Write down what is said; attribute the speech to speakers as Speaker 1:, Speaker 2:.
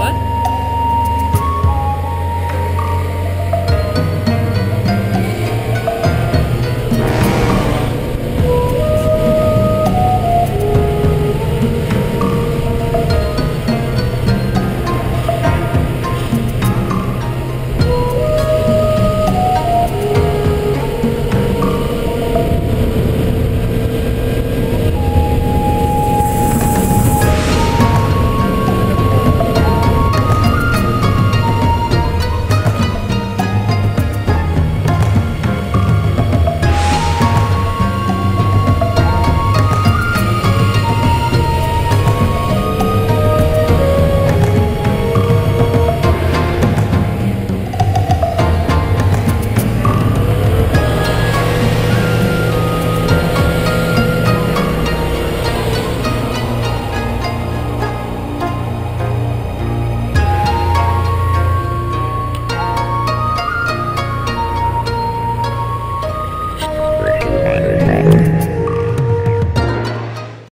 Speaker 1: धन्यवाद